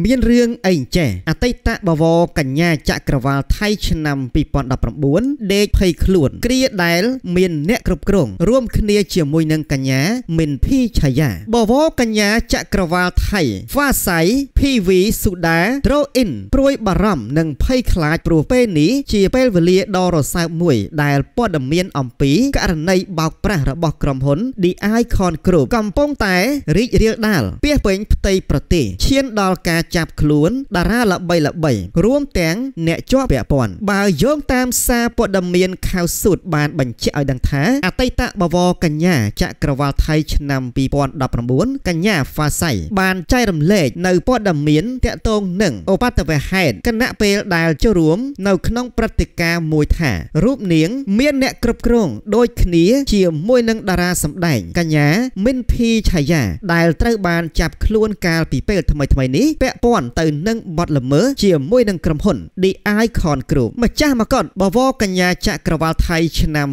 មានរឿងអីចេះអតីតបវរកញ្ញាចក្រវាលថៃឆ្នាំ2019ដេកភ័យខ្លួន គ្រាដែល មានអ្នកគ្រប់គ្រងរួមគ្នាជាមួយនឹងកញ្ញាមិនភីឆាយាបវរកញ្ញាចក្រវាលថៃវ៉ាសៃ PV ស៊ូដា Draw In ព្រួយបារម្ភនិងភ័យខ្លាចព្រោះពេលនេះជាពេលវេលាដ៏រសើបមួយ ដែលព័ត៌មានអំពីករណីបោកប្រាស់របស់ក្រុមហ៊ុន DI Con Group កំពុងតែរីករាលដាលពាសពេញផ្ទៃប្រទេសឈានដល់ការចាប់ខ្លួនតារាល្បីល្បីរួមទាំងអ្នកជាប់ពាក់ព័ន្ធបើយោងតាមសារព័ត៌មានខៅស៊ូតបានបញ្ជាក់ឲ្យដឹងថាអតីតបវរកញ្ញាចក្រវាលថៃឆ្នាំ2019កញ្ញាហ្វាសៃបានចែករំលែកនៅព័ត៌មានតាក់ទងនឹងឧបទ្ទវហេតុគណៈពេលដែលចូលរួមនៅក្នុងព្រឹត្តិការណ៍មួយថារូបនាង មានអ្នកគ្រប់គ្រងដូចគ្នាជាមួយនឹងតារាសម្ដែងកញ្ញា មិនភីឆាយាដែលត្រូវបានចាប់ខ្លួនកាលពីពេលថ្មីថ្មីនេះពាក់ព័ន្ធទៅនឹងបទល្មើសជាមួយនឹងក្រុមហ៊ុន The Icon Group ម្ចាស់មកតបវរកញ្ញាចក្រវាលថៃឆ្នាំ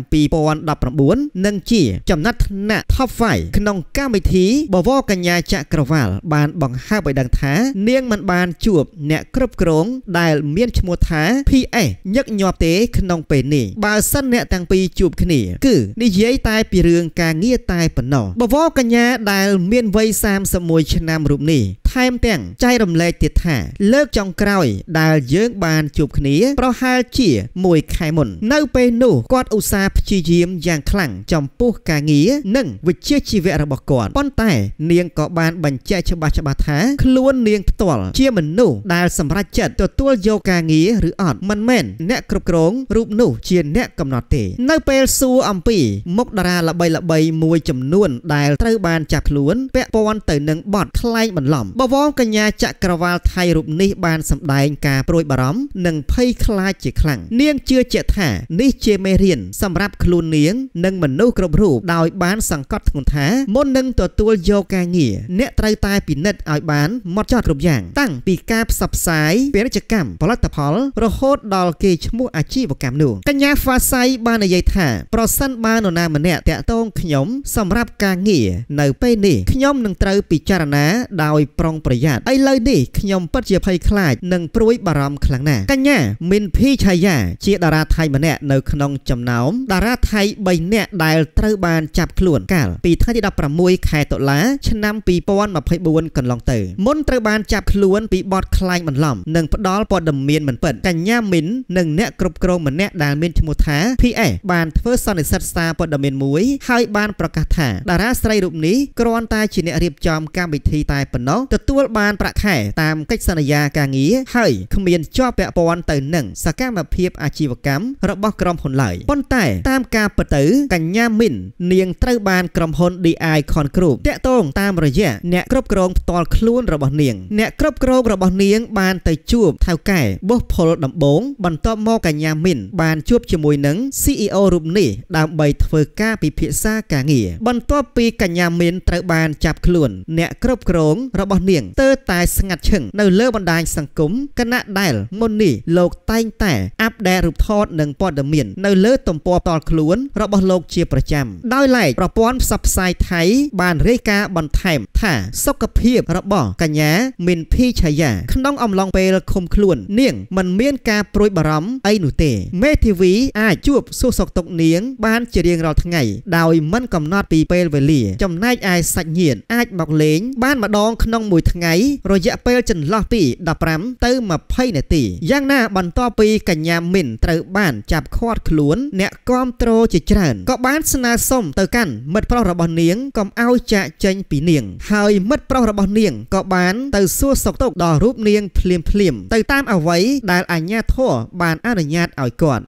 2019និងជា ចំណាត់ថ្នាក់ Top 5ក្នុងកម្មវិធីបវរកញ្ញាចក្រវាលបានបង្ហើបឲ្យដឹងថា នាងមិនបានជួបអ្នកគ្រប់គ្រងដែលមានឈ្មោះថា PS ញឹកញាប់ទេក្នុងពេលនេះបើសិនអ្នកទាំងពីរជួបគ្នា គឺនិយាយតែពីរឿងការងារតែប៉ុណ្ណោះបវរកញ្ញាដែលមានវ័យ31ឆ្នាំរូបនេះ ថែមទាំងចែករំលែកទៀតថាលើកចុងក្រោយដែលយើងបានជួបគ្នាប្រហែលជាមួយខែមុន នៅពេលនោះគាត់ឧស្សាហ៍ព្យាយាមយ៉ាងខ្លាំងចំពោះការងារនិងវិជ្ជាជីវៈរបស់គាត់ប៉ុន្តែ នាងក៏បានបញ្ជាក់ច្បាស់ច្បាស់ថាខ្លួននាងផ្ទាល់ជាមនុស្សដែលសម្រេចចិត្តទទួលយកការងារឬអត់មិនមែនអ្នកគ្រប់គ្រងរូបនោះជាអ្នកកំណត់ទេ នៅពេលសួរអំពីមុខតារាល្បីល្បីមួយចំនួន ដែលត្រូវបានចាប់ខ្លួនពាក់ព័ន្ធទៅនឹងបទខ្លែងបន្លំបវរកញ្ញាចក្រវាលថៃរូបនេះបានសម្ដែងការព្រួយបារម្ភនិងភ័យខ្លាចជាខ្លាំងនាងជឿជាក់ថានេះជាមេរៀនសម្រាប់ខ្លួននាង និងមនុស្សគ្រប់រូបដោយបានសង្កត់ធ្ងន់ថាមុននឹងទទួលយកការងារអ្នកត្រូវតែពិនិត្យឲ្យបានម៉ត់ចត់គ្រប់យ៉ាងតាំងពីការផ្សព្វផ្សាយពាណិជ្ជកម្មផលិតផល រហូតដល់គេឈ្មោះអាជីវកម្មនោះកញ្ញាហ្វាសៃបាននិយាយថាប្រសិនបើនរណាម្នាក់តាក់ទងខ្ញុំសម្រាប់ការងារនៅពេលនេះខ្ញុំនឹងត្រូវពិចារណាដោយប្រុងប្រយ័ត្នឥឡូវនេះខ្ញុំពិតជាភ័យខ្លាចនិងព្រួយបារម្ភខ្លាំងណាស់កញ្ញាមីនភីឆាយាជាតារាថៃម្នាក់នៅក្នុងចំណោមតារាថៃ3នាក់ដែលត្រូវបានចាប់ខ្លួនកាលពីថ្ងៃទី16ខែតុលាឆ្នាំ2024កន្លងទៅមុនត្រូវបានចាប់ខ្លួនពីបទក្លែងបន្លំនិងផ្ដាល់ព័ត៌មានមិនពិតកញ្ញាមីននិងអ្នកគ្រប់គ្រងម្នាក់ដែលមានឈ្មោះថា PS បានធ្វើសន្និសីទសារព័ត៌មានមួយហើយបានប្រកាសថាតារាស្រីរូបនេះគ្រាន់តែជាអ្នករៀបចំកម្មវិធីតែប៉ុណ្ណោះទទួលបានប្រាក់ខែតាមកិច្ចសន្យាការងារហើយគ្មានជាប់ពាក់ព័ន្ធទៅនឹងសកម្មភាពអាជីវកម្មរបស់ក្រុមហ៊ុនឡើយប៉ុន្តែតាមការពិតទៅកញ្ញាមីននាងត្រូវបានក្រុមហ៊ុន DI Con Group តាក់ទងតាមរយៈអ្នកគ្រប់គ្រងផ្ទាល់ខ្លួនរបស់នាង អ្នកគ្រប់គ្រងរបស់នាង បានទៅជួបថៅកែបុសផលដំបងបន្ទាប់មកកញ្ញាមីនបានជួបជាមួយនឹង CEO រូបនេះដើម្បីធ្វើការពិភាក្សាការងារបន្ទាប់ពីកញ្ញាមីនត្រូវបានចាប់ខ្លួន អ្នកគ្រប់គ្រងរបស់នាងទើបតែស្ងាត់ឈឹងនៅលើបណ្ដាញសង្គមគណៈដែលមុននេះលោកតែងតែអាប់ដេតរូបថតនិងព័ត៌មាននៅលើទំព័រផ្ទាល់ខ្លួនរបស់លោកជាប្រចាំដោយឡែកប្រព័ន្ធផ្សព្វផ្សាយថៃបានរាយការណ៍បន្ថែមថាសុខភាពរបស់កញ្ញាមីនភីឆាយាក្នុងអំឡុងពេលឃុំខ្លួន នាងមិនមានការព្រួយបារម្ភអីនោះទេមេធាវីអាចជួបសួរសុខទុក្ខនាង បានជារៀងរាល់ថ្ងៃដោយមិនកំណត់ពីពេលវេលា ចំណែកឯសាច់ញាតិអាចមកលេងបានម្ដងក្នុងមួយថ្ងៃ រយៈពេលចន្លោះពី15ទៅ20នាទីយ៉ាងណាបន្ទាប់ពីកញ្ញាមីនត្រូវបានចាប់ឃាត់ខ្លួន អ្នកគាំទ្រជាច្រើនក៏បានស្នើសុំទៅកាន់មិត្តប្រុសរបស់នាងកុំឲ្យចាកចេញពីនាង ហើយមិត្តប្រុសរបស់នាងក៏បានទៅសួរសុខទុក្ខដល់រូបនាងភ្លាមភ្លាមទៅតាមអ្វីដែលអាជ្ញាធរបានអនុញ្ញាតឲ្យគាត់